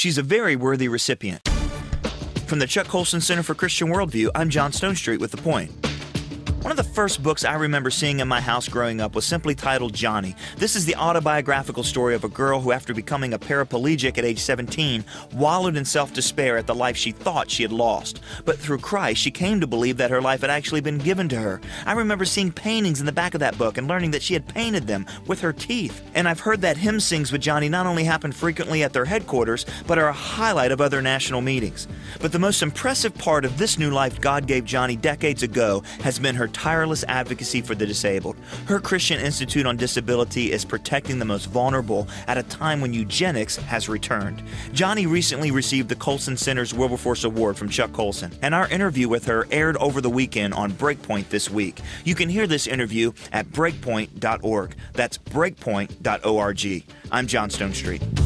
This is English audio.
She's a very worthy recipient. From the Chuck Colson Center for Christian Worldview, I'm John Stonestreet with The Point. One of the first books I remember seeing in my house growing up was simply titled Joni. This is the autobiographical story of a girl who, after becoming a paraplegic at age 17, wallowed in self despair at the life she thought she had lost. But through Christ, she came to believe that her life had actually been given to her. I remember seeing paintings in the back of that book and learning that she had painted them with her teeth. And I've heard that hymn sings with Joni not only happen frequently at their headquarters, but are a highlight of other national meetings. But the most impressive part of this new life God gave Joni decades ago has been her tireless advocacy for the disabled. Her Christian Institute on Disability is protecting the most vulnerable at a time when eugenics has returned. Joni recently received the Colson Center's Wilberforce Award from Chuck Colson, and our interview with her aired over the weekend on Breakpoint this week. You can hear this interview at breakpoint.org. That's breakpoint.org. I'm John Stonestreet.